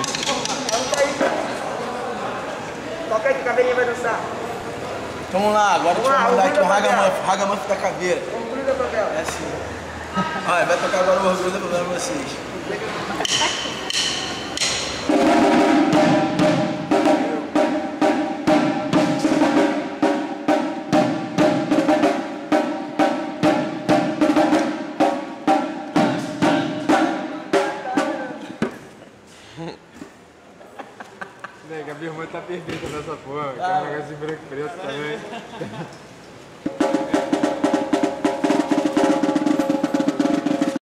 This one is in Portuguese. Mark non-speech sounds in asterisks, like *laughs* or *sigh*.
Vai. Toca aí que o cabelinho vai dançar. Vamos lá, agora Vamos deixa eu lá, mandar aqui o Ragamuff, Ragamuff da caveira. Orgulho da favela. É assim. Olha, vai tocar agora o orgulho da favela pra vocês. Né, Gabi, irmã tá perfeita nessa porra. Negócio de branco e preto também. *laughs*